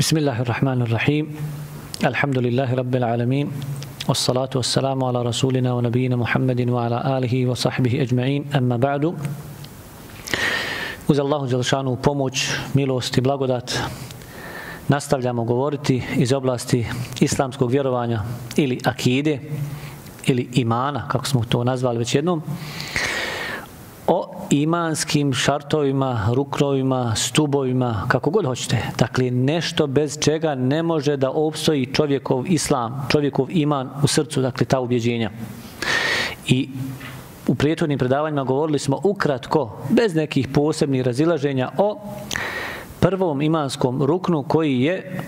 بسم الله الرحمن الرحيم الحمد لله رب العالمين والصلاة والسلام على رسولنا ونبينا محمد وعلى آله وصحبه أجمعين أما بعد Uz Allahu Đelšanu pomoć, milost i blagodat nastavljamo govoriti iz oblasti islamskog vjerovanja ili akide ili imana, kako smo to nazvali već jednom, o imanskim šartovima, rukrovima, stubovima, kako god hoćete. Dakle, nešto bez čega ne može da obstoji čovjekov islam, čovjekov iman u srcu, dakle, ta ubjeđenja. I u prijetvornim predavanjima govorili smo ukratko, bez nekih posebnih razilaženja, o prvom imanskom ruknu koji je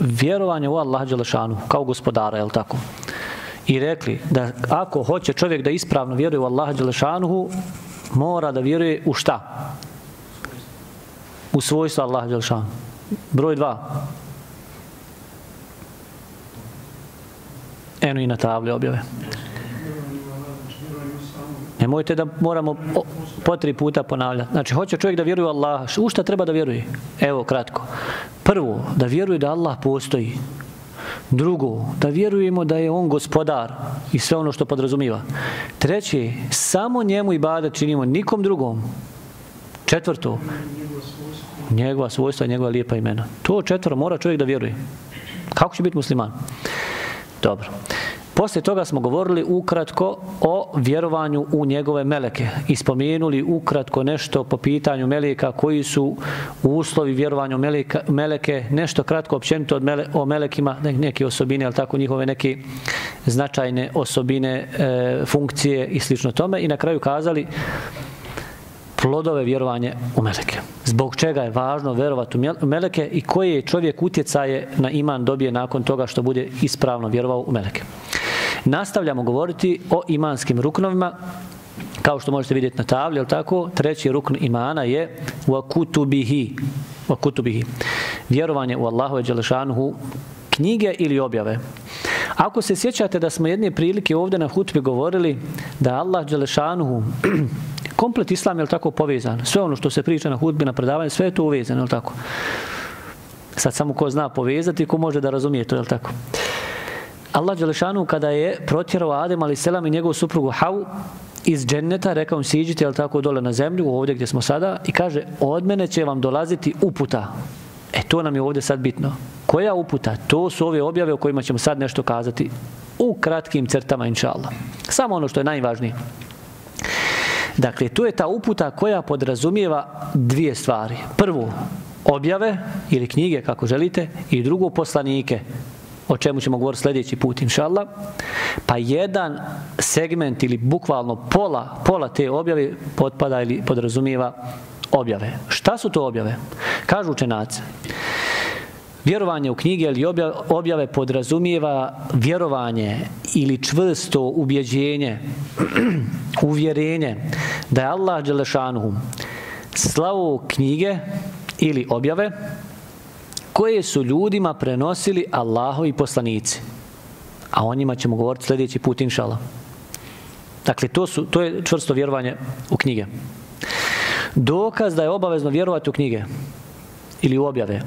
vjerovanje u Allah Đelešanu kao gospodara, je li tako? I rekli da ako hoće čovjek da ispravno vjeruje u Allaha Đelešanuhu, mora da vjeruje u šta? U svojstvo Allaha Đelešanuhu. Broj dva. Eno i na tabli objave. Nemojte da moramo po tri puta ponavljati. Znači, hoće čovjek da vjeruje u Allaha. U šta treba da vjeruje? Evo, kratko. Prvo, da vjeruje da Allah postoji. Drugo, da vjerujemo da je on gospodar i sve ono što podrazumiva. Treće, samo njemu i bada činimo nikom drugom. Četvrto, njegova svojstva i njegova lijepa imena. To četvro mora čovjek da vjeruje. Kako će biti musliman? Dobro. Poslije toga smo govorili ukratko o vjerovanju u njegove meleke i spomenuli ukratko nešto po pitanju meleka koji su uslovi vjerovanja u meleka, meleke, nešto kratko općenito od mele, o melekima, neke osobine, ali tako njihove neke značajne osobine, e, funkcije i slično tome i na kraju kazali plodove vjerovanje u meleke. Zbog čega je važno vjerovati u meleke i koje čovjek utjecaje na iman dobije nakon toga što bude ispravno vjerovao u meleke. Nastavljamo govoriti o imanskim ruknovima. Kao što možete vidjeti na tabli, je tako? Treći rukn imana je wa kutubihi. Wa kutubihi. Vjerovanje u Allahove Đelešanuhu knjige ili objave. Ako se sjećate da smo jedne prilike ovdje na hutbi govorili da Allah Đelešanuhu komplet islam je tako povezan. Sve ono što se priča na hutbi, na predavanju, sve je to uvezano, je tako? Sad samo ko zna povezati, ko može da razumije to, je tako? Allah Đelešanu kada je protjerao Adem ali selam i njegovu suprugu Hav iz dženneta, rekao im siđite jel tako dole na zemlju, ovdje gdje smo sada i kaže od mene će vam dolaziti uputa. E to nam je ovdje sad bitno. Koja uputa? To su ove objave o kojima ćemo sad nešto kazati u kratkim crtama inša Allah. Samo ono što je najvažnije. Dakle, to je ta uputa koja podrazumijeva dvije stvari. Prvo, objave ili knjige, kako želite, i drugo, poslanike, o čemu ćemo govoriti sljedeći put, inša Allah. Pa jedan segment ili bukvalno pola, pola te objave potpada ili podrazumijeva objave. Šta su to objave? Kažu učenaci. Vjerovanje u knjige ili objave podrazumijeva vjerovanje ili čvrsto ubjeđenje, uvjerenje da je Allah Đelešanuhu slavu knjige ili objave koje su ljudima prenosili Allahovi poslanici. A o njima ćemo govoriti sljedeći put, inšala. Dakle, to, su, to je čvrsto vjerovanje u knjige. Dokaz da je obavezno vjerovati u knjige ili u objave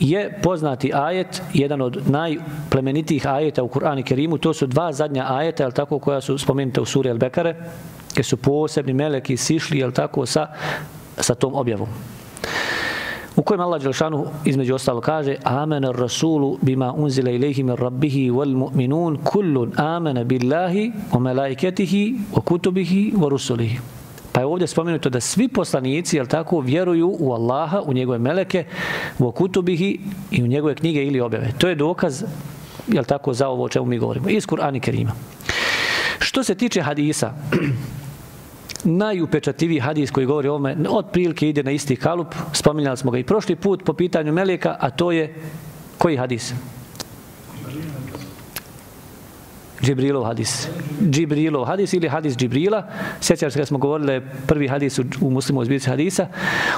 je poznati ajet, jedan od najplemenitijih ajeta u Kur'anu Kerimu, to su dva zadnja ajeta, jel tako, koja su spomenuta u suri El Bekare, gdje su posebni meleki sišli, jel tako, sa, sa tom objavom u kojem Allah Đelšanu između ostalo kaže Amena rasulu bima unzile ilaihi min rabbihi wal mu'minun kullun amena billahi wa melaiketihi wa kutubihi wa rusulihi. Pa je ovdje spomenuto da svi poslanici, jel tako, vjeruju u Allaha, u njegove meleke, u kutubihi i u njegove knjige ili objave. To je dokaz, jel tako, za ovo o čemu mi govorimo. Iz Kur'ana Kerima. Što se tiče hadisa, najupečativiji hadis koji govori o ovome, od prilike ide na isti kalup, spominjali smo ga i prošli put po pitanju Meleka, a to je koji hadis? Džibrilov hadis. Džibrilov hadis ili hadis Džibrila. Sjećaš se kad smo govorili prvi hadis u, u muslimu izbirci hadisa.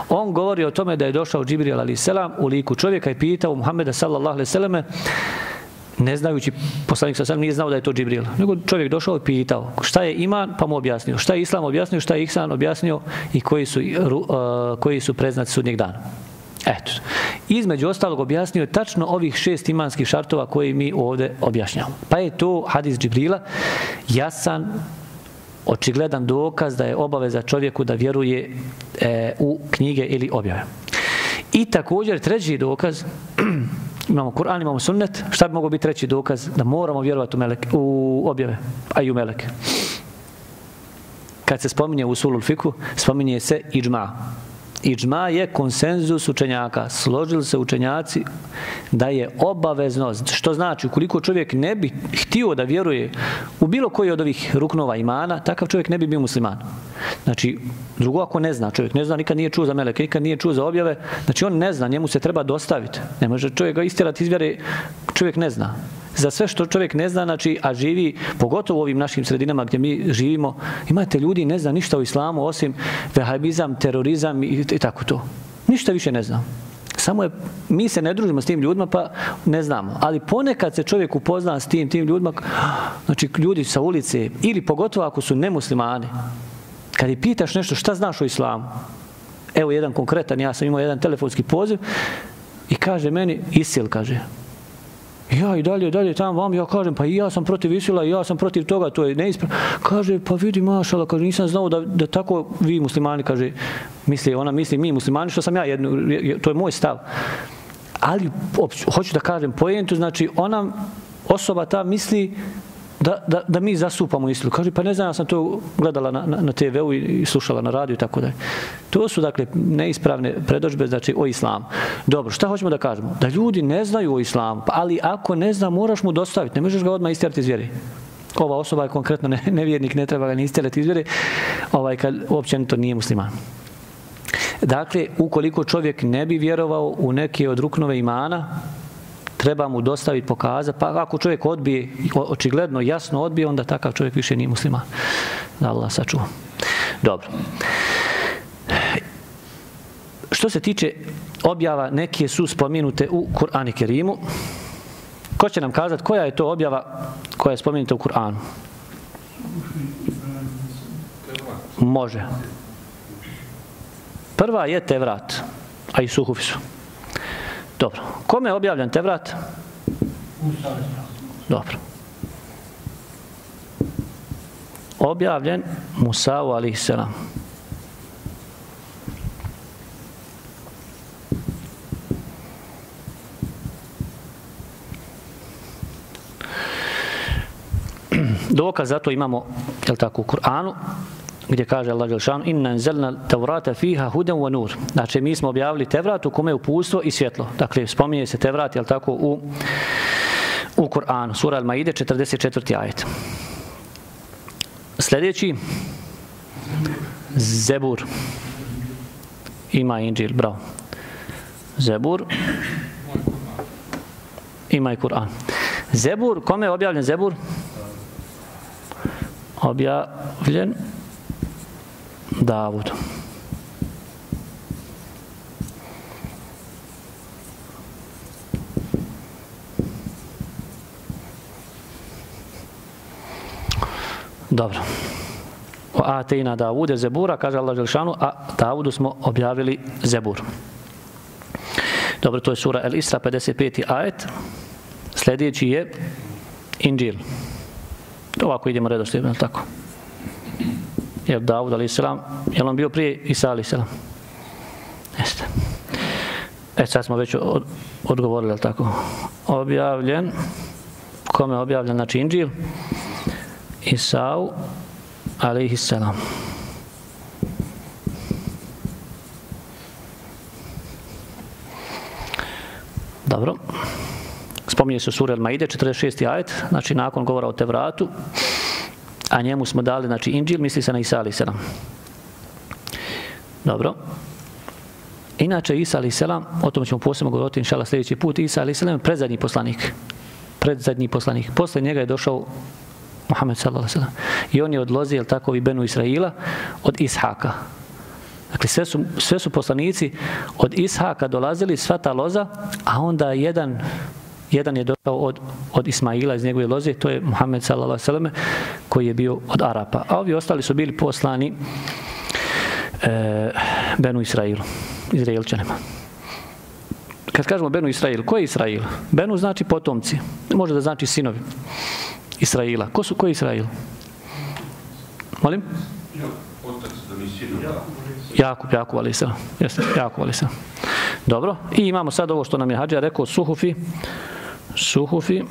On govori o tome da je došao Džibril alaih selam u liku čovjeka i pitao Muhammeda sallallahu alaihi selleme ne znajući, poslanik sa nije znao da je to Džibril. Nego čovjek došao i pitao šta je iman, pa mu objasnio. Šta je islam objasnio, šta je ihsan objasnio i koji su, uh, koji su preznaci sudnjeg dana. Eto. Između ostalog objasnio je tačno ovih šest imanskih šartova koje mi ovdje objašnjamo. Pa je to hadis Džibrila jasan, očigledan dokaz da je obaveza čovjeku da vjeruje e, u knjige ili objave. I također treći dokaz, imamo Kur'an, imamo sunnet, šta bi mogao biti treći dokaz? Da moramo vjerovati u, meleke, u objave, a i u meleke. Kad se spominje u Sulul Fiku, spominje se iđma. Iđma je konsenzus učenjaka. Složili se učenjaci da je obavezno, Što znači, ukoliko čovjek ne bi htio da vjeruje u bilo koji od ovih ruknova imana, takav čovjek ne bi bio musliman. Znači, drugo ako ne zna, čovjek ne zna, nikad nije čuo za meleke, nikad nije čuo za objave, znači on ne zna, njemu se treba dostaviti. Ne može čovjek ga istjerati iz vjere, čovjek ne zna za sve što čovjek ne zna, znači, a živi, pogotovo u ovim našim sredinama gdje mi živimo, imate ljudi ne zna ništa o islamu osim vehabizam, terorizam i, i tako to. Ništa više ne zna. Samo je, mi se ne družimo s tim ljudima, pa ne znamo. Ali ponekad se čovjek upozna s tim, tim ljudima, znači ljudi sa ulice, ili pogotovo ako su nemuslimani, kad je pitaš nešto, šta znaš o islamu? Evo jedan konkretan, ja sam imao jedan telefonski poziv i kaže meni, isil, kaže, Ja i dalje, dalje, tam vam, ja kažem, pa i ja sam protiv Isila, ja sam protiv toga, to je neispravno. Kaže, pa vidi, mašala, kaže, nisam znao da, da tako vi muslimani, kaže, misli, ona misli, mi muslimani, što sam ja, jedno, to je moj stav. Ali, hoću da kažem, pojentu, znači, ona osoba ta misli da, da, da mi zasupamo istinu. Kaže, pa ne znam, ja sam to gledala na, na, na TV-u i slušala na radiju i tako da. To su, dakle, neispravne predođbe, znači, o islamu. Dobro, šta hoćemo da kažemo? Da ljudi ne znaju o islamu, pa, ali ako ne zna, moraš mu dostaviti. Ne možeš ga odmah istjerati iz vjeri. Ova osoba je konkretno ne, nevjernik, ne treba ga ni istjerati iz vjeri, ovaj, kad uopće to nije musliman. Dakle, ukoliko čovjek ne bi vjerovao u neke od ruknove imana, treba mu dostaviti, pokazati, pa ako čovjek odbije, očigledno, jasno odbije, onda takav čovjek više nije musliman. Da Allah sačuva. Dobro. Što se tiče objava, neke su spominute u Kur'ani Kerimu. Ko će nam kazati koja je to objava koja je spomenuta u Kur'anu? Može. Prva je Tevrat, a i Suhufi su. Dobro. Kome je objavljen te vrat? Dobro. Objavljen Musa'u alaih salam. Dokaz zato imamo, jel tako, u Kur'anu, gdje kaže Allah Đelšanu inna enzelna tevrata fiha huden wa nur. Znači, mi smo objavili Tevrat u kome je upustvo i svjetlo. Dakle, spominje se Tevrat, jel tako, u, u Kur'anu. Sura Al-Maide, 44. ajet. Sljedeći, Zebur. Ima Inđil, bravo. Zebur. Ima i Kur'an. Zebur, kome je objavljen Zebur? Objavljen Davud. Dobro. O Atejna Davude Zebura, kaže Allah Želšanu, a Davudu smo objavili Zebur. Dobro, to je sura El Isra, 55. ajet. Sljedeći je Inđil. Ovako idemo redoslijedno, tako jer Davud ali salam, je on bio prije Isa ali salam? Jeste. E sad smo već od, odgovorili, tako? Objavljen, kome je objavljen, znači Inđil, Isau alaih salam. Dobro. Spominje se sura Al-Maide, 46. ajet, znači nakon govora o Tevratu, a njemu smo dali, znači, Inđil, misli se na Isa alaih selam. Dobro. Inače, Isa alaih selam, o tom ćemo posebno govoriti, inšala, sljedeći put, Isa alaih selam je predzadnji poslanik. Predzadnji poslanik. Posle njega je došao Muhammed sallallahu alaihi sallam. I on je odlozi, jel tako, i Benu Israila, od Ishaka. Dakle, sve su, sve su poslanici od Ishaka dolazili, sva ta loza, a onda jedan jedan je došao od, od Ismaila iz njegove loze, to je Muhammed s.a.v. alejhi ve koji je bio od Arapa. A ovi ostali su bili poslani e, Benu Israilu, Izraelčanima. kad kažemo Benu Israil, ko je Israil? Benu znači potomci. Može da znači sinovi Israila. Ko su, ko je Israil? Molim? Jakub, Jakub, ali se. Jeste, Jakub, ali se. Dobro. I imamo sad ovo što nam je Hadžija rekao, Suhufi. Suhufi.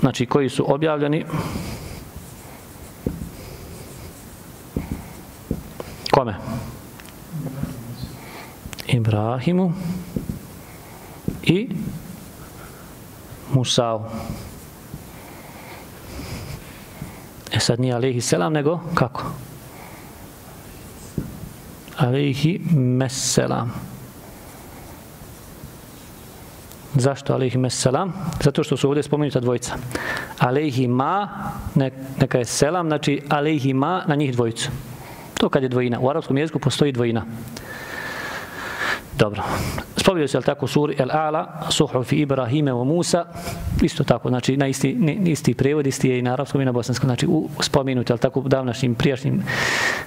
Znači, koji su objavljeni. Kome? Ibrahimu i Musau. E sad nije alihi selam, nego kako? Alihi meselam. Zašto alihi meselam? Zato što su ovdje spomenuta dvojica. Alihi ne, neka je selam, znači alaihima na njih dvojicu. To kad je dvojina. U arabskom jeziku postoji dvojina. Dobro. Spomenuo se, tako, suri El-Ala, Suhufi Ibrahime o Musa, isto tako, znači, na isti, ne, isti prevod, isti je i na arabskom i na bosanskom, znači, u spominuti, jel tako, davnašnjim prijašnjim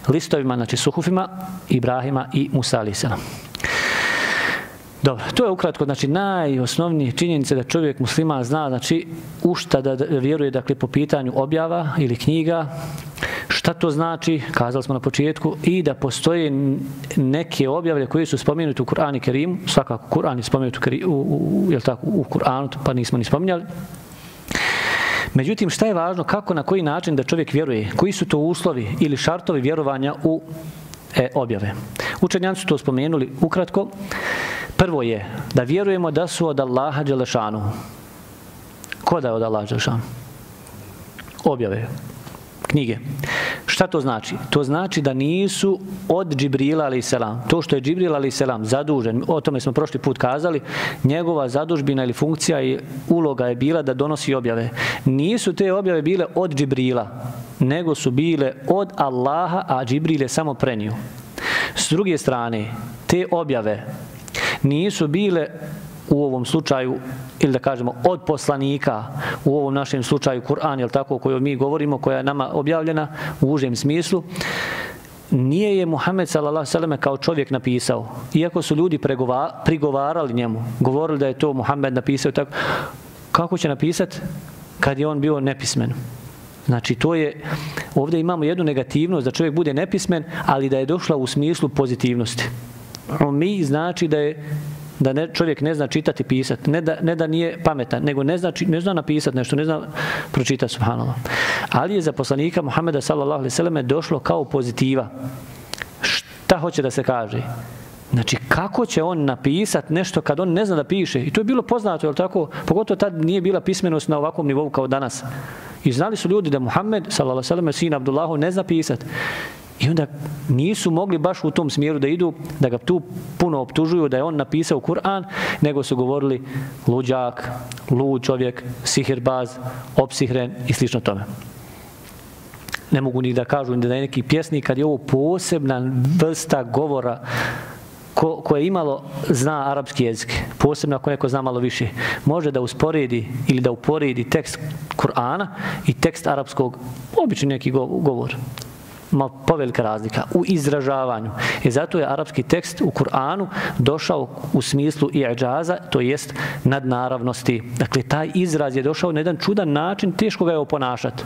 listovima, znači, Suhufima, Ibrahima i Musa, ali selam. Dobro, to je ukratko, znači, najosnovnije činjenice da čovjek muslima zna, znači, u šta da vjeruje, dakle, po pitanju objava ili knjiga, Šta to znači? Kazali smo na početku i da postoje neke objave koje su spomenute u Kur'anu Kerimu, svakako Kur'an je spomenut u, u, u, je tako, u Kur'anu, pa nismo ni spominjali. Međutim, šta je važno, kako, na koji način da čovjek vjeruje, koji su to uslovi ili šartovi vjerovanja u e, objave. Učenjanci su to spomenuli ukratko. Prvo je da vjerujemo da su od Allaha Đelešanu. Ko da je od Allaha Đelešanu? Objave knjige. Šta to znači? To znači da nisu od Džibrila ali selam. To što je Džibril ali selam zadužen, o tome smo prošli put kazali, njegova zadužbina ili funkcija i uloga je bila da donosi objave. Nisu te objave bile od Džibrila, nego su bile od Allaha, a Džibril je samo prenio. S druge strane, te objave nisu bile u ovom slučaju ili da kažemo od poslanika u ovom našem slučaju Kur'an jel tako koju mi govorimo koja je nama objavljena u užem smislu nije je Muhammed sallallahu alejhi kao čovjek napisao. Iako su ljudi pregova, prigovarali njemu govorili da je to Muhammed napisao tako kako će napisati kad je on bio nepismen. Znači, to je, ovdje imamo jednu negativnost da čovjek bude nepismen, ali da je došla u smislu pozitivnosti. Mi znači da je da ne, čovjek ne zna čitati i pisati, ne da, ne da nije pametan, nego ne zna, ne zna napisati nešto, ne zna pročitati, subhanallah. Ali je za poslanika Muhammeda sallallahu alaihi sallam došlo kao pozitiva. Šta hoće da se kaže? Znači, kako će on napisati nešto kad on ne zna da piše? I to je bilo poznato, je tako? Pogotovo tad nije bila pismenost na ovakvom nivou kao danas. I znali su ljudi da Muhammed, sallallahu alaihi sallam, sin Abdullahu, ne zna pisati. I onda nisu mogli baš u tom smjeru da idu, da ga tu puno optužuju da je on napisao Kur'an, nego su govorili luđak, lud čovjek, sihirbaz, opsihren i slično tome. Ne mogu ni da kažu da je neki pjesnik kad je ovo posebna vrsta govora ko, koje imalo zna arapski jezik, posebno ako neko zna malo više, može da usporedi ili da uporedi tekst Kur'ana i tekst arapskog, obični neki govor ma povelika razlika u izražavanju. I zato je arapski tekst u Kur'anu došao u smislu i'đaza, to jest nadnaravnosti. Dakle, taj izraz je došao na jedan čudan način, teško ga je oponašati.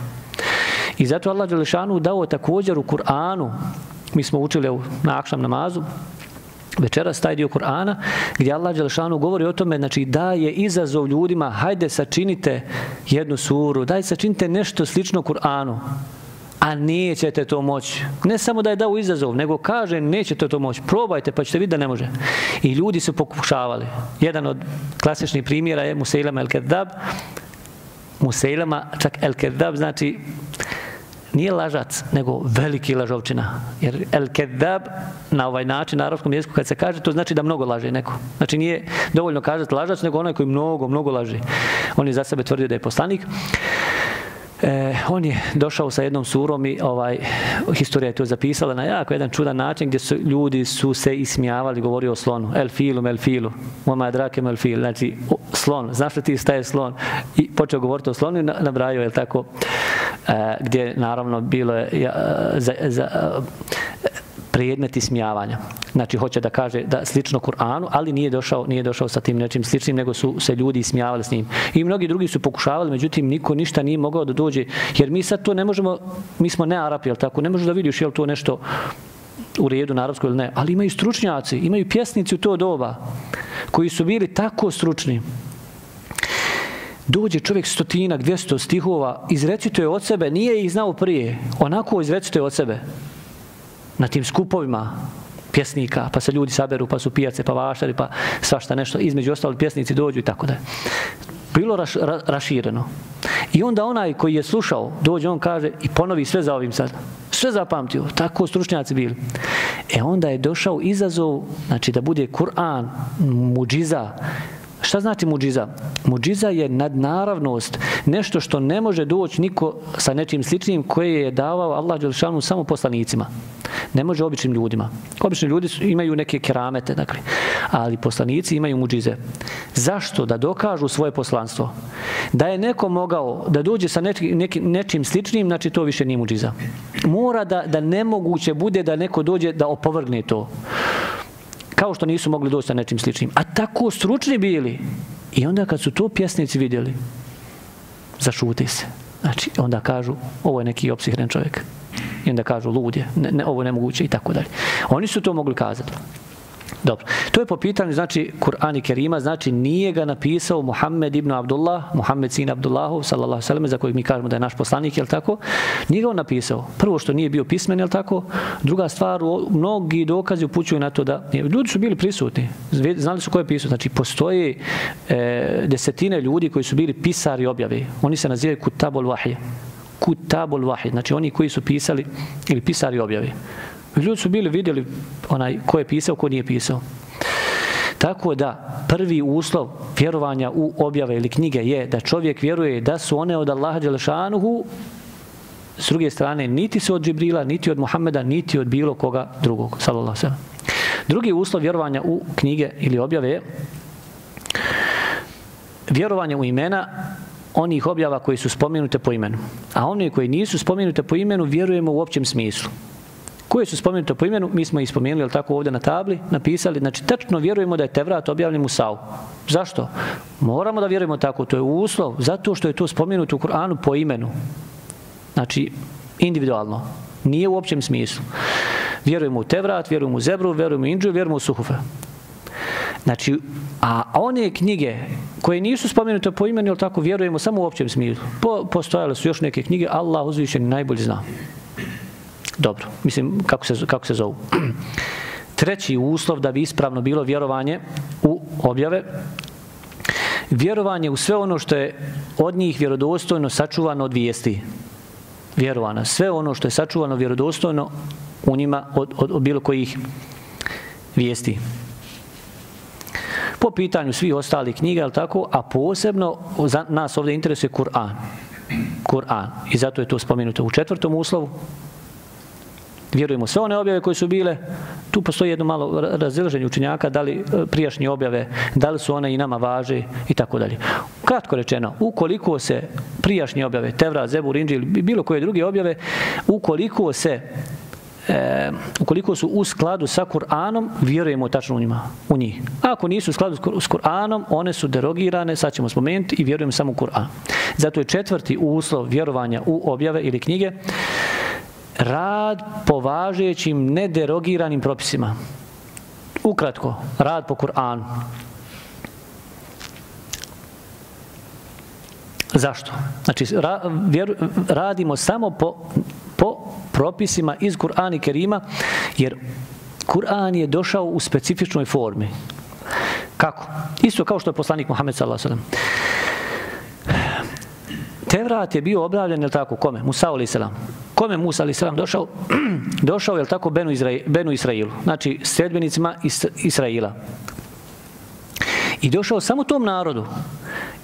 I zato Allah Đelešanu dao također u Kur'anu, mi smo učili na akšam namazu, večeras taj dio Kur'ana, gdje Allah Đelešanu govori o tome, znači da je izazov ljudima, hajde sačinite jednu suru, daj sačinite nešto slično Kur'anu a nećete to moći. Ne samo da je dao izazov, nego kaže nećete to moći. Probajte pa ćete vidjeti da ne može. I ljudi su pokušavali. Jedan od klasičnih primjera je Musailama el-Kedab. Musailama, čak el-Kedab znači nije lažac, nego veliki lažovčina. Jer el-Kedab na ovaj način, na arabskom jeziku, kad se kaže, to znači da mnogo laže neko. Znači nije dovoljno kazati lažac, nego onaj koji mnogo, mnogo laže. On je za sebe tvrdio da je poslanik. E, on je došao sa jednom surom i ovaj, historija je to zapisala na jako jedan čudan način gdje su ljudi su se ismijavali, govorio o slonu. El filum, el filu. Moma drakem, el fil. Znači, o, slon. Znaš li ti staje slon? I počeo govoriti o slonu i nabrajao, je tako? E, gdje naravno bilo je ja, za, za, predmet ismijavanja. Znači, hoće da kaže da slično Kur'anu, ali nije došao, nije došao sa tim nečim sličnim, nego su se ljudi ismijavali s njim. I mnogi drugi su pokušavali, međutim, niko ništa nije mogao da dođe, jer mi sad to ne možemo, mi smo ne Arapi, jel tako, ne možeš da vidiš jel to nešto u redu na arapskom ili ne, ali imaju stručnjaci, imaju pjesnici u to doba, koji su bili tako stručni, dođe čovjek stotinak, dvjesto stihova, izrecituje od sebe, nije ih znao prije, onako izrecituje od sebe na tim skupovima pjesnika, pa se ljudi saberu, pa su pijace, pa vašari, pa svašta nešto, između ostali pjesnici dođu i tako da bilo raš, ra, rašireno. I onda onaj koji je slušao, dođe on kaže i ponovi sve za ovim sad. Sve zapamtio, tako stručnjaci bili. E onda je došao izazov, znači da bude Kur'an, muđiza, Šta znači muđiza? Muđiza je nadnaravnost, nešto što ne može doći niko sa nečim sličnim koje je davao Allah Đelšanu samo poslanicima. Ne može običnim ljudima. Obični ljudi su, imaju neke keramete, dakle. ali poslanici imaju muđize. Zašto? Da dokažu svoje poslanstvo. Da je neko mogao da dođe sa neči, neki, nečim sličnim, znači to više nije muđiza. Mora da, da nemoguće bude da neko dođe da opovrgne to kao što nisu mogli doći sa nečim sličnim. A tako stručni bili. I onda kad su to pjesnici vidjeli, zašuti se. Znači, onda kažu, ovo je neki opsihren čovjek. I onda kažu, lud je, ne, ne, ovo je nemoguće i tako dalje. Oni su to mogli kazati. Dobro. To je po pitanju, znači, Kur'an i Kerima, znači, nije ga napisao Muhammed ibn Abdullah, Muhammed sin Abdullahu, sallallahu sallam, za kojeg mi kažemo da je naš poslanik, jel tako? Nije ga on napisao. Prvo što nije bio pismen, jel tako? Druga stvar, mnogi dokazi upućuju na to da ljudi su bili prisutni, znali su ko je pisao. Znači, postoje e, desetine ljudi koji su bili pisari objave. Oni se nazivaju Kutabul vahije. Kutabul vahije, Znači, oni koji su pisali ili pisari objave. Ljudi su bili vidjeli onaj ko je pisao, ko nije pisao. Tako da prvi uslov vjerovanja u objave ili knjige je da čovjek vjeruje da su one od Allaha Đelešanuhu s druge strane niti su od Džibrila, niti od Muhammeda, niti od bilo koga drugog. Sallallahu sallam. Drugi uslov vjerovanja u knjige ili objave je vjerovanje u imena onih objava koji su spomenute po imenu. A oni koji nisu spomenute po imenu vjerujemo u općem smislu koje su spomenute po imenu, mi smo ih spomenuli, ali tako ovdje na tabli, napisali, znači tačno vjerujemo da je Tevrat objavljen u Zašto? Moramo da vjerujemo tako, to je uslov, zato što je to spomenuto u Kur'anu po imenu. Znači, individualno, nije u općem smislu. Vjerujemo u Tevrat, vjerujemo u Zebru, vjerujemo u Inđu, vjerujemo u Suhufe. Znači, a one knjige koje nisu spomenute po imenu, ali tako vjerujemo samo u općem smislu. Po, postojale su još neke knjige, Allah uzvišen najbolje zna. Dobro, mislim, kako se, kako se zovu. Treći uslov da bi ispravno bilo vjerovanje u objave, vjerovanje u sve ono što je od njih vjerodostojno sačuvano od vijesti. Vjerovana. Sve ono što je sačuvano vjerodostojno u njima od, od, od bilo kojih vijesti. Po pitanju svih ostalih knjiga, ali tako, a posebno za nas ovdje interesuje Kur'an. Kur'an. I zato je to spomenuto u četvrtom uslovu, vjerujemo sve one objave koje su bile, tu postoji jedno malo razilaženje učenjaka, da li e, prijašnje objave, da li su one i nama važe i tako dalje. Kratko rečeno, ukoliko se prijašnje objave, Tevra, Zebur, Inđil, bilo koje druge objave, ukoliko se E, ukoliko su u skladu sa Kur'anom, vjerujemo tačno u njima, u njih. Ako nisu u skladu s Kur'anom, one su derogirane, sad ćemo spomenuti, i vjerujemo samo u Kur'an. Zato je četvrti uslov vjerovanja u objave ili knjige, rad po važećim nederogiranim propisima. Ukratko, rad po Kur'anu. Zašto? Znači, ra, vjeru, radimo samo po, po propisima iz Kur'ana i Kerima, jer Kur'an je došao u specifičnoj formi. Kako? Isto kao što je poslanik Muhammed sallallahu alejhi ve sellem. Tevrat je bio objavljen, je tako, kome? Musa alaihi. Kome Musa ali selam došao? došao je, tako, Benu, Izra Benu Israilu. Znači, sredbenicima Is Israila. I došao samo tom narodu.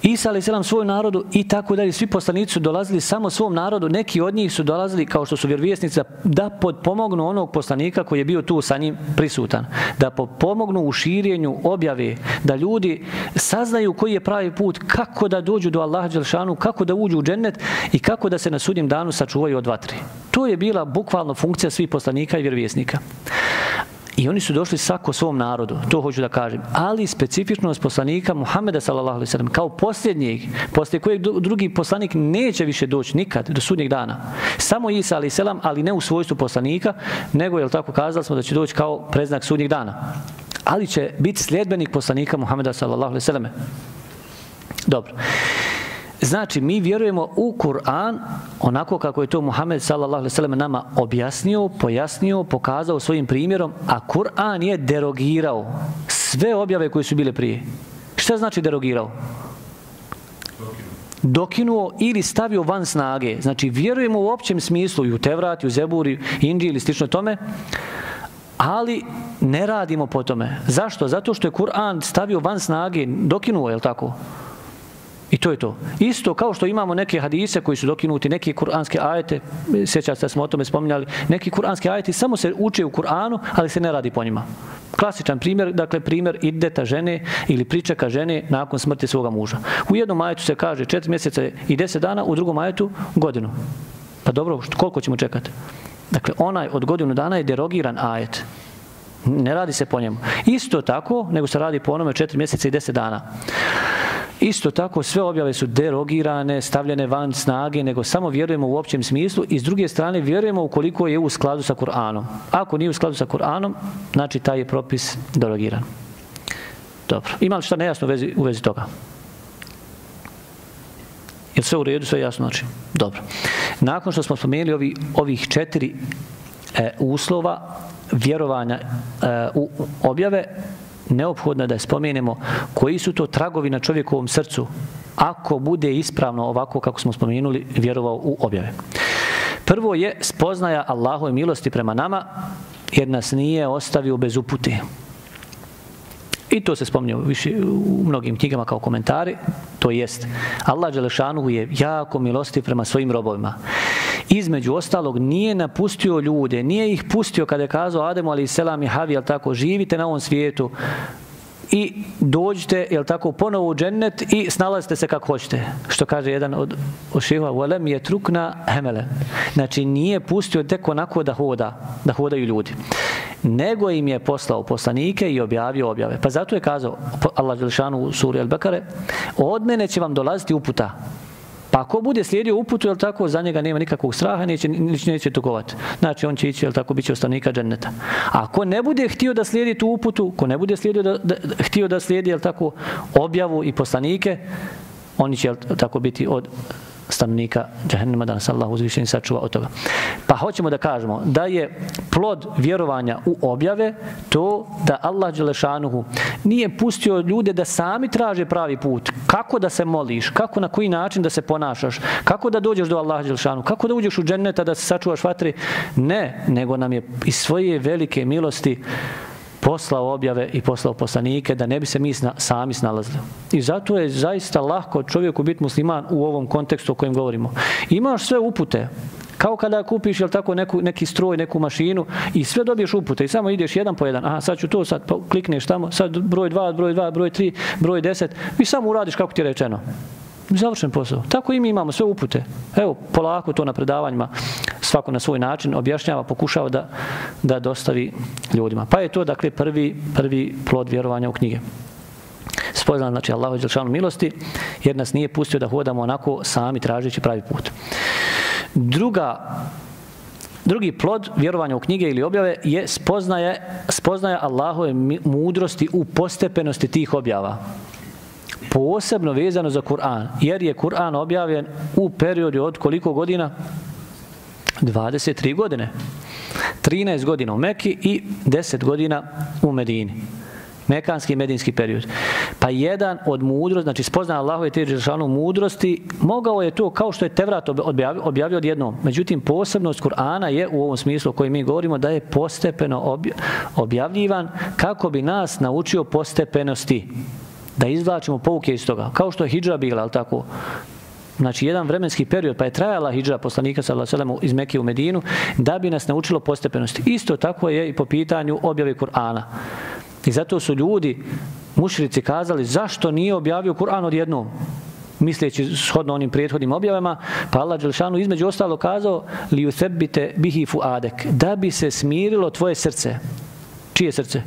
Isa ali selam svoj narodu i tako dalje. Svi poslanici su dolazili samo svom narodu. Neki od njih su dolazili kao što su vjerovjesnici da podpomognu onog poslanika koji je bio tu sa njim prisutan. Da pomognu u širenju objave. Da ljudi saznaju koji je pravi put, kako da dođu do Allaha Đelšanu, kako da uđu u džennet i kako da se na sudnjem danu sačuvaju od vatri. To je bila bukvalno funkcija svih poslanika i vjerovjesnika. I oni su došli svako svom narodu, to hoću da kažem. Ali specifičnost poslanika Muhameda sallallahu alejhi ve sellem kao posljednjeg, posle kojeg drugi poslanik neće više doći nikad do sudnjeg dana. Samo Isa alejhi selam, ali ne u svojstvu poslanika, nego je tako kazali smo da će doći kao preznak sudnjeg dana. Ali će biti sljedbenik poslanika Muhameda sallallahu alejhi ve selleme. Dobro. Znači, mi vjerujemo u Kur'an onako kako je to Muhammed sallallahu alejhi ve sellem nama objasnio, pojasnio, pokazao svojim primjerom, a Kur'an je derogirao sve objave koje su bile prije. Šta znači derogirao? dokinuo ili stavio van snage. Znači, vjerujemo u općem smislu i u Tevrat, i u Zeburi, Indiji ili slično tome, ali ne radimo po tome. Zašto? Zato što je Kur'an stavio van snage, dokinuo, je li tako? I to je to. Isto kao što imamo neke hadise koji su dokinuti, neke kuranske ajete, sjećate se smo o tome spominjali, neki kuranski ajeti samo se uče u Kur'anu, ali se ne radi po njima. Klasičan primjer, dakle primjer ideta žene ili pričeka žene nakon smrti svoga muža. U jednom ajetu se kaže četiri mjeseca i deset dana, u drugom ajetu godinu. Pa dobro, koliko ćemo čekati? Dakle, onaj od godinu dana je derogiran ajet. Ne radi se po njemu. Isto tako, nego se radi po onome četiri mjeseca i deset dana. Isto tako sve objave su derogirane, stavljene van snage, nego samo vjerujemo u općem smislu i s druge strane vjerujemo ukoliko je u skladu sa Kur'anom. Ako nije u skladu sa Kur'anom, znači taj je propis derogiran. Dobro. Ima li šta nejasno u vezi, u vezi toga? Je sve u redu, sve jasno? Znači, dobro. Nakon što smo spomenuli ovi, ovih četiri e, uslova vjerovanja e, u objave, neophodno da spomenemo koji su to tragovi na čovjekovom srcu ako bude ispravno ovako kako smo spomenuli vjerovao u objave. Prvo je spoznaja Allahove milosti prema nama jer nas nije ostavio bez upute. I to se spominje više u mnogim knjigama kao komentari. To jest, Allah Đelešanu je jako milosti prema svojim robovima između ostalog nije napustio ljude, nije ih pustio kada je kazao Ademu ali selam i Havi, tako, živite na ovom svijetu i dođite, jel tako, ponovo u džennet i snalazite se kako hoćete. Što kaže jedan od ošiva, volem je trukna hemele. Znači, nije pustio tek onako da hoda, da hodaju ljudi. Nego im je poslao poslanike i objavio objave. Pa zato je kazao Allah Đelšanu u suri Al-Bekare, od mene će vam dolaziti uputa. Pa ako bude slijedio uputu, jel tako, za njega nema nikakvog straha, neće, neće, neće tugovati. Znači, on će ići, jel tako, bit će ostanika dženneta. A ako ne bude htio da slijedi tu uputu, ko ne bude slijedio da, da, htio da slijedi, jel tako, objavu i poslanike, oni će, jel tako, biti od stanovnika džahennema, da nas Allah uzvišeni sačuva od toga. Pa hoćemo da kažemo da je plod vjerovanja u objave to da Allah Đelešanuhu nije pustio ljude da sami traže pravi put. Kako da se moliš, kako na koji način da se ponašaš, kako da dođeš do Allah Đelešanuhu, kako da uđeš u dženneta da se sačuvaš vatri. Ne, nego nam je iz svoje velike milosti poslao objave i poslao poslanike da ne bi se mi sna, sami snalazili. I zato je zaista lahko čovjeku biti musliman u ovom kontekstu o kojem govorimo. Imaš sve upute, kao kada kupiš jel tako neku, neki stroj, neku mašinu i sve dobiješ upute i samo ideš jedan po jedan. Aha, sad ću to, sad pa klikneš tamo, sad broj 2, broj 2, broj 3, broj 10 i samo uradiš kako ti je rečeno završen posao. Tako i mi imamo sve upute. Evo, polako to na predavanjima svako na svoj način objašnjava, pokušava da, da dostavi ljudima. Pa je to, dakle, prvi, prvi plod vjerovanja u knjige. Spoznam, znači, Allah je milosti, jer nas nije pustio da hodamo onako sami tražeći pravi put. Druga Drugi plod vjerovanja u knjige ili objave je spoznaje, spoznaje Allahove mudrosti u postepenosti tih objava posebno vezano za Kur'an, jer je Kur'an objavljen u periodu od koliko godina? 23 godine. 13 godina u Meki i 10 godina u Medini. Mekanski i medinski period. Pa jedan od mudrosti, znači spoznao Allahove te želšanu mudrosti, mogao je to kao što je Tevrat objavio, objavio odjednom. Međutim, posebnost Kur'ana je u ovom smislu o kojem mi govorimo da je postepeno objavljivan kako bi nas naučio postepenosti da izvlačimo pouke iz toga. Kao što je hijđa bila, ali tako? Znači, jedan vremenski period, pa je trajala hijđa poslanika sallallahu iz Mekije u Medinu, da bi nas naučilo postepenosti. Isto tako je i po pitanju objave Kur'ana. I zato su ljudi, mušrici, kazali zašto nije objavio Kur'an odjednom misleći shodno onim prethodnim objavama, pa Allah Đelšanu između ostalo kazao li usebite bihi fuadek, da bi se smirilo tvoje srce. Čije srce?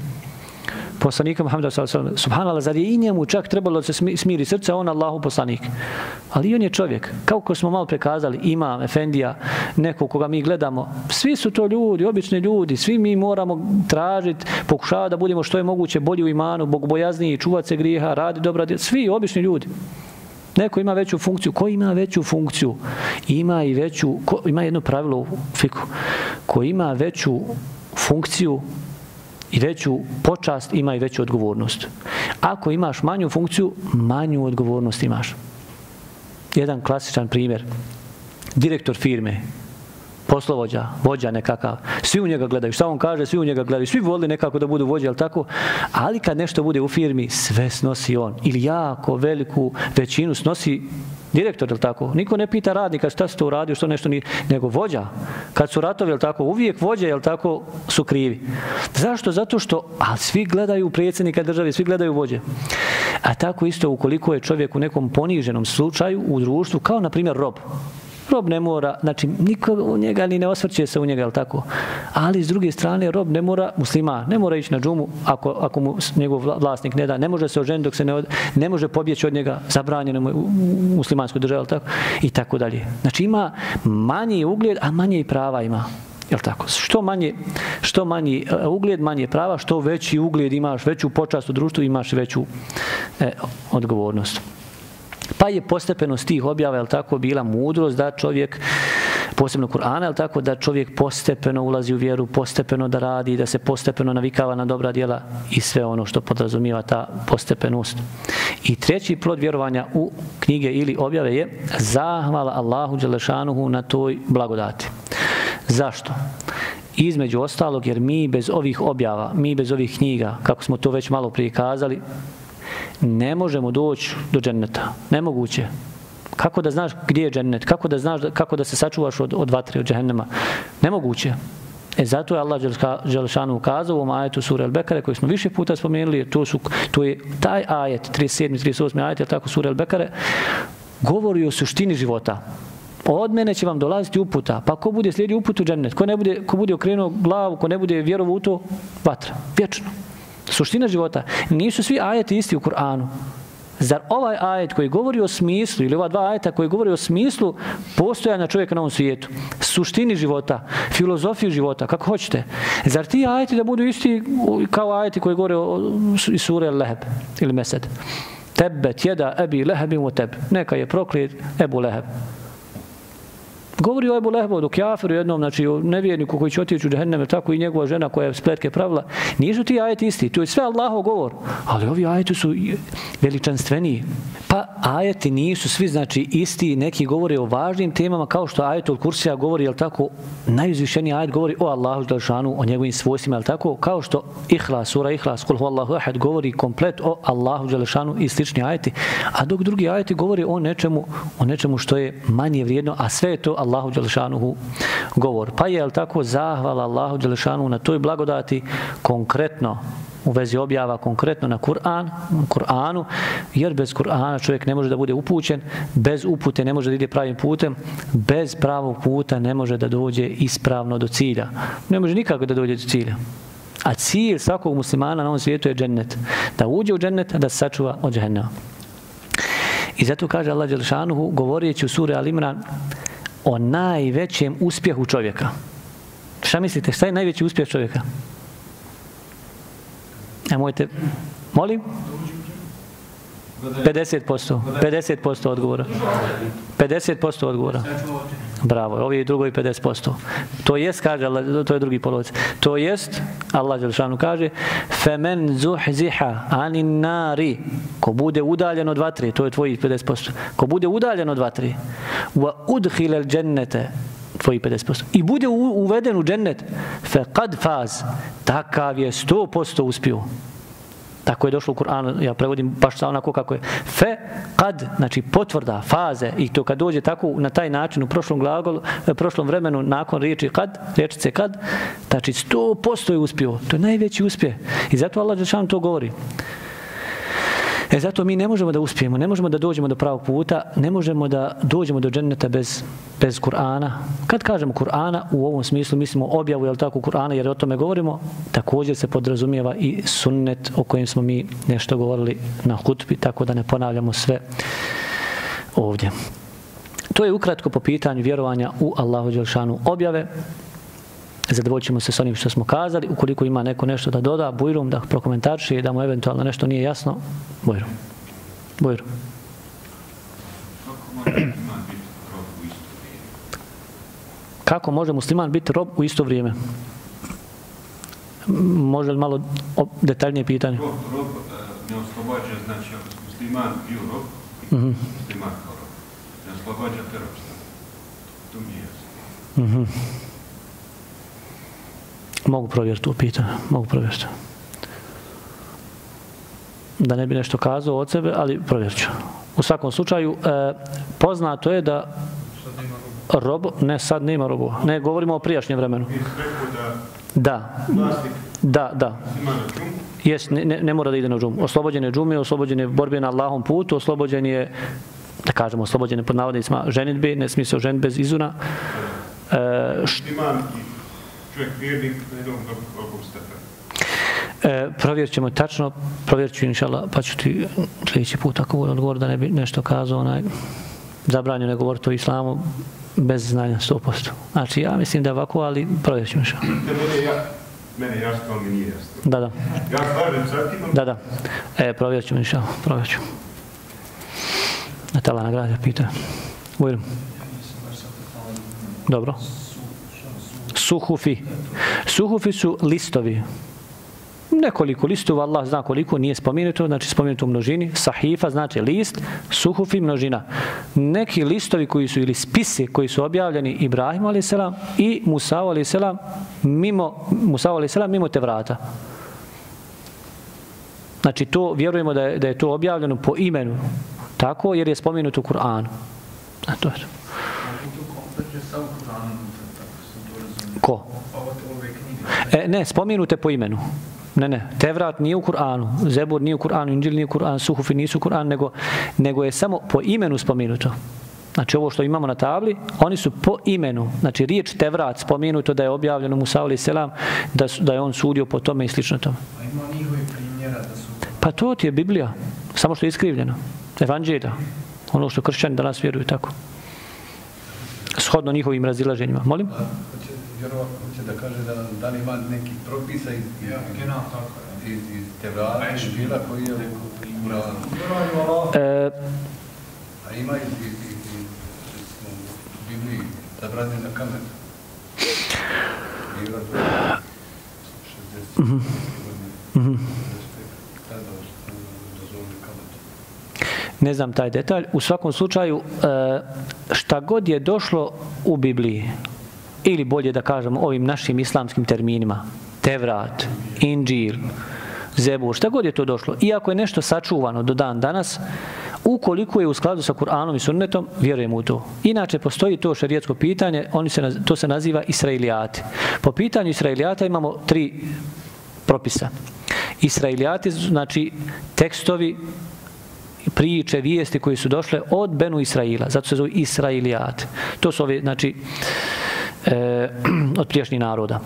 Poslanika Muhammeda sallallahu subhanallah zar je i njemu čak trebalo da se smiri srce on Allahu poslanik ali on je čovjek kao ko smo malo prekazali ima efendija neko koga mi gledamo svi su to ljudi obični ljudi svi mi moramo tražiti pokušavati da budemo što je moguće bolji u imanu bogbojazniji čuvati se griha, radi dobra djela. svi obični ljudi Neko ima veću funkciju. Ko ima veću funkciju? Ima i veću, ko, ima jedno pravilo u fiku. Ko ima veću funkciju i veću počast, ima i veću odgovornost. Ako imaš manju funkciju, manju odgovornost imaš. Jedan klasičan primjer. Direktor firme, poslovođa, vođa nekakav, svi u njega gledaju, šta on kaže, svi u njega gledaju, svi voli nekako da budu vođe, ali tako, ali kad nešto bude u firmi, sve snosi on, ili jako veliku većinu snosi direktor, je tako, niko ne pita radnika šta se to uradio, što nešto nije, nego vođa, kad su ratovi, je tako, uvijek vođe, je tako, su krivi. Zašto? Zato što, a svi gledaju predsjednika države, svi gledaju vođe. A tako isto, ukoliko je čovjek u nekom poniženom slučaju u društvu, kao na primjer rob, rob ne mora, znači niko u njega ni ne osvrće se u njega, ali tako? Ali s druge strane, rob ne mora, muslima, ne mora ići na džumu ako, ako mu njegov vlasnik ne da, ne može se oženiti dok se ne, od, ne može pobjeći od njega zabranjeno mu u muslimanskoj državi, tako? I tako dalje. Znači ima manji ugled, a manje i prava ima. Jel tako? Što manje, što manji e, ugled, manje prava, što veći ugled imaš, veću počast u društvu, imaš veću e, odgovornost. Pa je postepenost tih objava, je tako, bila mudrost da čovjek, posebno Kur'ana, je tako, da čovjek postepeno ulazi u vjeru, postepeno da radi, da se postepeno navikava na dobra djela i sve ono što podrazumijeva ta postepenost. I treći plod vjerovanja u knjige ili objave je zahvala Allahu Đelešanuhu na toj blagodati. Zašto? Između ostalog, jer mi bez ovih objava, mi bez ovih knjiga, kako smo to već malo prije kazali, ne možemo doći do dženneta. Nemoguće. Kako da znaš gdje je džennet? Kako da znaš kako da se sačuvaš od, od vatre, od džehennema? Nemoguće. E zato je Allah Đelšanu ukazao u ovom ajetu sura Al-Bekare koji smo više puta spomenuli, to, su, to je taj ajet, 37. 38. ajet, je tako sura Al-Bekare, govori o suštini života. Od mene će vam dolaziti uputa, pa ko bude slijedio uputu džennet, ko, ne bude, ko bude okrenuo glavu, ko ne bude vjerovo u to, vatra, vječno suština života. Nisu svi ajeti isti u Kur'anu. Zar ovaj ajet koji govori o smislu, ili ova dva ajeta koji govori o smislu postojanja čovjeka na ovom svijetu, suštini života, filozofiji života, kako hoćete, zar ti ajeti da budu isti kao ajeti koji govori o sure Leheb ili Mesed? Tebe, tjeda, ebi, lehebim o tebe. Neka je proklijet, ebu leheb. Govori o Ebu Lehbu, dok Jaferu jednom, znači o nevjerniku koji će otići u džehenneme, tako i njegova žena koja je spletke pravila, nisu ti ajeti isti, to je sve Allahov govor, ali ovi ajeti su veličanstveniji. Pa ajeti nisu svi, znači, isti, neki govore o važnim temama, kao što ajetul Kursija govori, jel tako, najuzvišeniji ajet govori o Allahu Đelšanu, o njegovim svojstvima, jel tako, kao što Ihlas, sura Ihlas, kul Allahu ahad, govori komplet o Allahu Đelšanu i slični ajeti, a dok drugi ajeti govori o nečemu, o nečemu što je manje vrijedno, a sve je to Allahu Đelšanuhu govor. Pa je, tako, zahvala Allahu Đelšanuhu na toj blagodati konkretno u vezi objava konkretno na Kur'an, Kur'anu, jer bez Kur'ana čovjek ne može da bude upućen, bez upute ne može da ide pravim putem, bez pravog puta ne može da dođe ispravno do cilja. Ne može nikako da dođe do cilja. A cilj svakog muslimana na ovom svijetu je džennet. Da uđe u džennet, da se sačuva od džennema. I zato kaže Allah Đelšanuhu, govorijeći u suri Al-Imran, o najvećem uspjehu čovjeka. Šta mislite, šta je najveći uspjeh čovjeka? Nemojte, molim? 50%. 50% odgovora. 50% odgovora. Bravo, ovi je drugo i 50%. To jest, kaže Allah, to je drugi polovac. To jest, Allah Đelšanu kaže, femen zuhziha anin nari, ko bude udaljen od vatre, to je tvoji 50%. Ko bude udaljen od vatre, wa udkhila al-jannata tvoji 50%. I bude uveden u džennet, fe kad faz, takav je 100% uspio. Tako je došlo u Kur'anu, ja prevodim baš sa onako kako je. Fe, kad, znači potvrda, faze, i to kad dođe tako na taj način u prošlom glagolu, u e, prošlom vremenu nakon riječi kad, riječice kad, znači sto posto je uspio. To je najveći uspjeh. I zato Allah Žešan to govori. E zato mi ne možemo da uspijemo, ne možemo da dođemo do pravog puta, ne možemo da dođemo do dženeta bez, bez Kur'ana. Kad kažemo Kur'ana, u ovom smislu mislimo objavu, jel tako, Kur'ana, jer o tome govorimo, također se podrazumijeva i sunnet o kojem smo mi nešto govorili na hutbi, tako da ne ponavljamo sve ovdje. To je ukratko po pitanju vjerovanja u Allahu Đelšanu objave. Zadovoljćemo se s onim što smo kazali. Ukoliko ima neko nešto da doda, Bujrum da prokomentarši da mu eventualno nešto nije jasno, Bujrum. Bujrum. Kako može musliman biti rob u isto vrijeme? Može li malo detaljnije pitanje? Rob, rob ne oslobađa, znači ako musliman bio rob, mm -hmm. musliman kao rob, ne oslobađa te robstva. To mi je jasno. Mm -hmm. Mogu provjeriti to pitanje, mogu provjeriti. Da ne bi nešto kazao od sebe, ali provjerit ću. U svakom slučaju, e, poznato je da rob, ne sad nema robo, ne govorimo o prijašnjem vremenu. Da, da, da. Jes, ne, ne, ne mora da ide na džum. Oslobođen je džumi, oslobođen je borbe na Allahom putu, oslobođen je, da kažemo, oslobođen je pod navodnicima ženitbe, ne smije se oženiti bez izuna. E, št čovjek vjernik na jednom drugom stepenu? E, provjerit ćemo tačno, provjerit ću inšala, pa ću ti sljedeći put ako bude odgovor da ne bi nešto kazao, onaj, zabranjeno je govoriti o islamu bez znanja 100%. Znači, ja mislim da ovako, ali provjerit ću inšala. Mene, ja, mene jasno, ali nije jasno. Da, da. Ja slažem sa tim. Da, da. E, provjerit ću inšala, provjerit ću. Na tala nagrada pita. Ujrum. Dobro suhufi. Suhufi su listovi. Nekoliko listova, Allah zna koliko, nije spomenuto, znači spomenuto u množini. Sahifa znači list, suhufi množina. Neki listovi koji su ili spise koji su objavljeni Ibrahim a.s. i Musa a.s. mimo, Musa a.s. mimo te vrata. Znači to, vjerujemo da je, da je to objavljeno po imenu. Tako, jer je spomenuto u Kur'anu. A to je to. Ko? E, ne, spominute po imenu. Ne, ne, Tevrat nije u Kur'anu, Zebur nije u Kur'anu, Inđil nije u Kur'anu, Suhufi nisu u Kur'anu, nego, nego je samo po imenu spominuto. Znači ovo što imamo na tabli, oni su po imenu. Znači riječ Tevrat spominuto da je objavljeno Musa alaih selam, da, su, da je on sudio po tome i slično tome. A ima njihove primjera da su... Pa to ti je Biblija, samo što je iskrivljeno. Evanđeda, ono što kršćani danas vjeruju tako. Shodno njihovim razilaženjima. Molim? Vjerovatno hoće da kaže da, da li ima neki propisa iz, iz, iz, iz, iz te vrata i bila koji je u Kuranu. E, A ima iz, iz, iz, iz, iz Bibliji zabranjen na kamen. Bila to 60 mm -hmm. Ne znam taj detalj. U svakom slučaju, e, šta god je došlo u Bibliji, ili bolje da kažemo ovim našim islamskim terminima, Tevrat, Inđil, Zebur, šta god je to došlo, iako je nešto sačuvano do dan danas, ukoliko je u skladu sa Kur'anom i sunnetom, vjerujemo u to. Inače, postoji to šarijetsko pitanje, oni se, to se naziva Israilijati. Po pitanju Israilijata imamo tri propisa. Israilijati, znači tekstovi, priče, vijesti koji su došle od Benu Israila, zato se zove Israilijat. To su ove, znači, e, od prijašnjih naroda.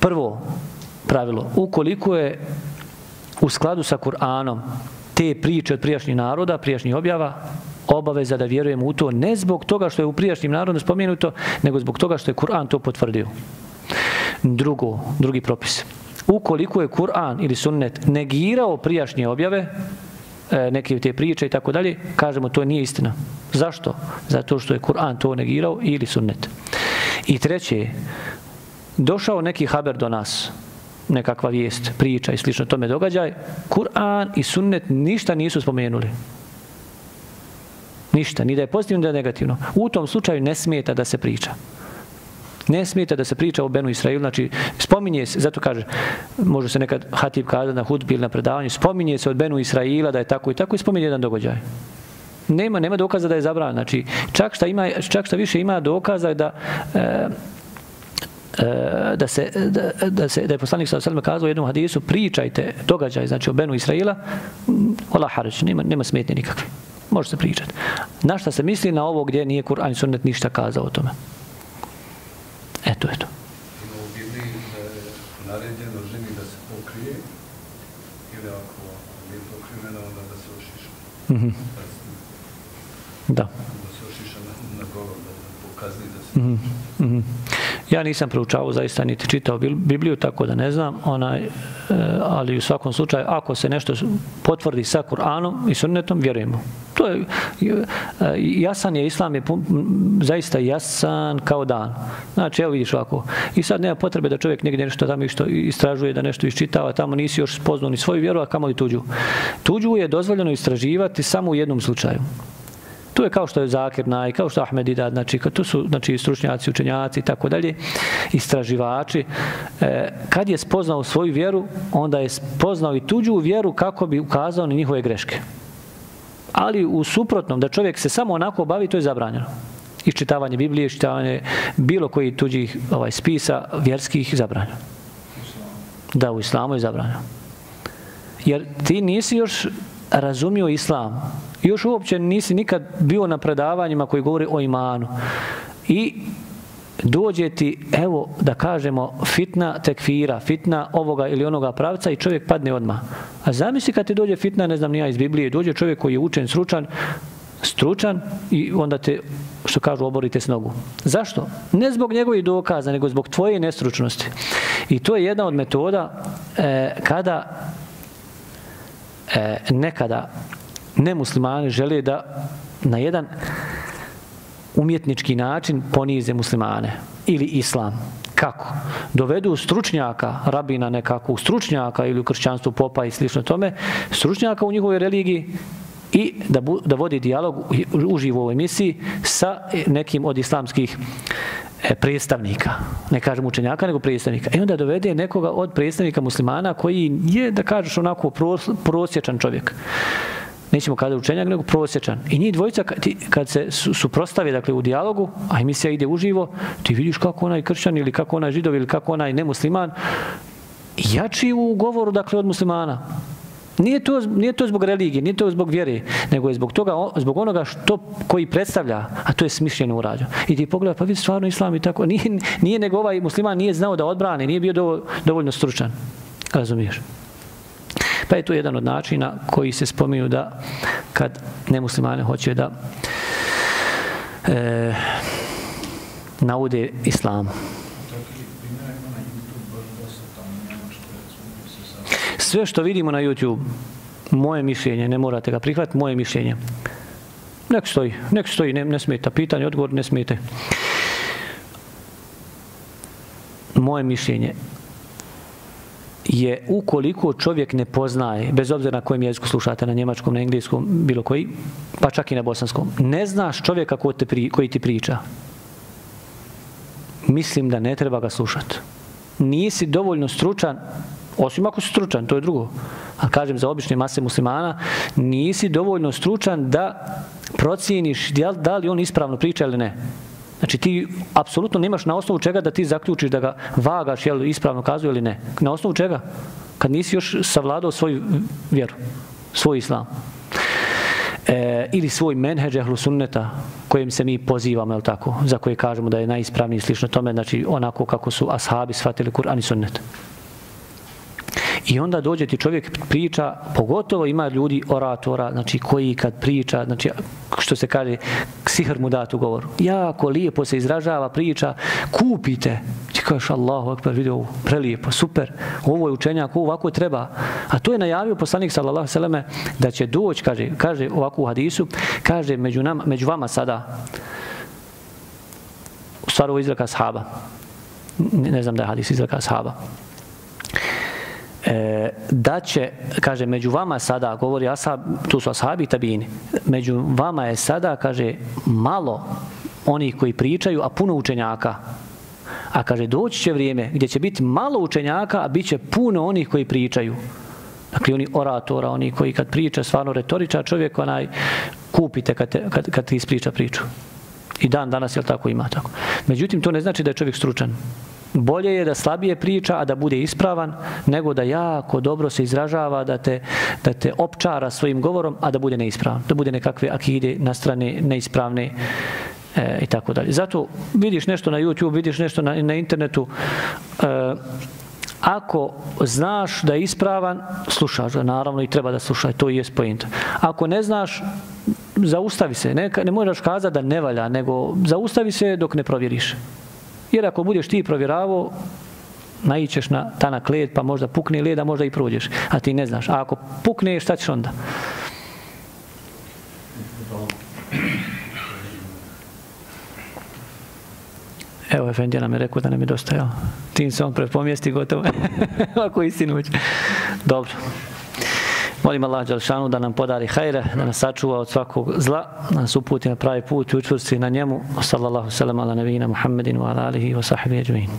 Prvo pravilo, ukoliko je u skladu sa Kur'anom te priče od prijašnjih naroda, prijašnjih objava, obaveza da vjerujemo u to ne zbog toga što je u prijašnjim narodom spomenuto, nego zbog toga što je Kur'an to potvrdio. Drugo, drugi propis. Ukoliko je Kur'an ili sunnet negirao prijašnje objave, E, neke te priče i tako dalje, kažemo to nije istina. Zašto? Zato što je Kur'an to negirao ili sunnet. I treće, došao neki haber do nas, nekakva vijest, priča i slično tome događaj, Kur'an i sunnet ništa nisu spomenuli. Ništa, ni da je pozitivno, ni da je negativno. U tom slučaju ne smeta da se priča. Ne smijete da se priča o Benu Israilu, znači spominje se, zato kaže, može se nekad Hatib kada na hudbi ili na predavanju, spominje se od Benu Israila da je tako i tako i spominje jedan događaj. Nema, nema dokaza da je zabran. Znači, čak šta, ima, čak šta više ima dokaza da, e, e da se, da, da se da je poslanik sa selme kazao u jednom hadisu pričajte događaj znači o Benu Israila wala haraj nema nema smetnje nikakve može se pričati na šta se misli na ovo gdje nije Kur'an i Sunnet ništa kazao o tome eto eto naređeno ženi da se pokrije ili ako nije pokrivena onda da se ošiša. Mm -hmm. Da. Da se ošiša na, na govor, da pokazni da se mm -hmm. Ja nisam proučavao zaista niti čitao Bibliju, tako da ne znam, onaj, e, ali u svakom slučaju, ako se nešto potvrdi sa Kur'anom i sunnetom, vjerujemo. To je, e, jasan je, islam je zaista jasan kao dan. Znači, evo vidiš ovako. I sad nema potrebe da čovjek negdje nešto tamo išto istražuje, da nešto iščitava, tamo nisi još spoznao ni svoju vjeru, a kamo li tuđu. Tuđu je dozvoljeno istraživati samo u jednom slučaju. To je kao što je Zakir Naj, kao što je Ahmed Idad, znači to su znači, stručnjaci, učenjaci i tako dalje, istraživači. E, kad je spoznao svoju vjeru, onda je spoznao i tuđu vjeru kako bi ukazao na njihove greške. Ali u suprotnom, da čovjek se samo onako bavi, to je zabranjeno. Iščitavanje Biblije, iščitavanje bilo koji tuđih ovaj, spisa vjerskih zabranjeno. Da, u islamu je zabranjeno. Jer ti nisi još razumio islam. Još uopće nisi nikad bio na predavanjima koji govori o imanu. I dođe ti, evo, da kažemo, fitna tekfira, fitna ovoga ili onoga pravca i čovjek padne odma. A zamisli kad ti dođe fitna, ne znam, nija iz Biblije, dođe čovjek koji je učen, stručan, stručan i onda te, što kažu, oborite s nogu. Zašto? Ne zbog njegovih dokaza, nego zbog tvoje nestručnosti. I to je jedna od metoda e, kada e, nekada nemuslimani žele da na jedan umjetnički način ponize muslimane ili islam. Kako? Dovedu stručnjaka, rabina nekakvog stručnjaka ili u kršćanstvu popa i slično tome, stručnjaka u njihovoj religiji i da, bu, da vodi dijalog uživo u emisiji sa nekim od islamskih E, predstavnika, ne kažem učenjaka, nego predstavnika. I onda dovede nekoga od predstavnika muslimana koji je, da kažeš, onako prosječan čovjek nećemo kada učenjak, nego prosječan. I njih dvojica, kad se suprostave, dakle, u dijalogu, a emisija ide uživo, ti vidiš kako onaj kršćan ili kako onaj židov ili kako onaj nemusliman, jači u govoru dakle, od muslimana. Nije to, nije to zbog religije, nije to zbog vjere, nego je zbog toga, zbog onoga što koji predstavlja, a to je smišljeno urađeno. I ti pogleda, pa vidi stvarno islam i tako. Nije, nije nego ovaj musliman nije znao da odbrani, nije bio dovoljno stručan. Razumiješ? Pa je to jedan od načina koji se spominju da kad nemuslimane hoće da e, naude islamu. Sve što vidimo na YouTube, moje mišljenje, ne morate ga prihvatiti, moje mišljenje. Nek stoji, nek stoji, ne, ne smeta. Pitanje, odgovor, ne smete. Moje mišljenje je ukoliko čovjek ne poznaje, bez obzira na kojem jeziku slušate, na njemačkom, na engleskom, bilo koji, pa čak i na bosanskom, ne znaš čovjeka ko te pri, koji ti priča, mislim da ne treba ga slušati. Nisi dovoljno stručan, osim ako si stručan, to je drugo. A kažem za obične mase muslimana, nisi dovoljno stručan da procijeniš da li on ispravno priča ili ne. Znači ti apsolutno nemaš na osnovu čega da ti zaključiš da ga vagaš jel ispravno kazuje ili ne. Na osnovu čega? Kad nisi još savladao svoju vjeru, svoj islam. E, ili svoj menheđ ehlu sunneta kojim se mi pozivamo, jel tako? Za koje kažemo da je najispravniji slično tome, znači onako kako su ashabi shvatili Kur'an i sunnet. I onda dođe ti čovjek priča, pogotovo ima ljudi oratora, znači koji kad priča, znači što se kaže, sihr mu dat u govoru. Jako lijepo se izražava priča, kupite. Ti kažeš Allahu akbar, vidi ovo, prelijepo, super. Ovo je učenjak, ovo ovako treba. A to je najavio poslanik sallallahu sallam da će doći, kaže, kaže ovako u hadisu, kaže među, nama, među vama sada, u stvari ovo izraka sahaba. Ne znam da je hadis izraka sahaba e, da će, kaže, među vama sada, govori Asab, tu su Ashabi i Tabini, među vama je sada, kaže, malo onih koji pričaju, a puno učenjaka. A kaže, doći će vrijeme gdje će biti malo učenjaka, a bit će puno onih koji pričaju. Dakle, oni oratora, oni koji kad priča, stvarno retoriča čovjek, onaj, kupite kad, te, kad, kad ti ispriča priču. I dan danas je tako ima tako. Međutim, to ne znači da je čovjek stručan. Bolje je da slabije priča, a da bude ispravan, nego da jako dobro se izražava, da te, da te opčara svojim govorom, a da bude neispravan. Da bude nekakve akide na strane neispravne e, i tako dalje. Zato vidiš nešto na YouTube, vidiš nešto na, na internetu, e, ako znaš da je ispravan, slušaš ga, naravno i treba da slušaj, to i je point. Ako ne znaš, zaustavi se, ne, ne možeš kazati da ne valja, nego zaustavi se dok ne provjeriš. Jer ako budeš ti provjeravao, naićeš na tanak led, pa možda pukne led, a možda i prođeš, a ti ne znaš. A ako pukne, šta ćeš onda? Evo, Efendija nam je rekao da nam je dosta, jel? Tim se on prepomijesti gotovo. Ako istinu će. Dobro. Molim Allah Đalšanu da nam podari hajre, da nas sačuva od svakog zla, da nas uputi na pravi put i učvrsti na njemu. Sallallahu sallam ala nabina Muhammedin wa ala alihi wa sahbihi ajma'in.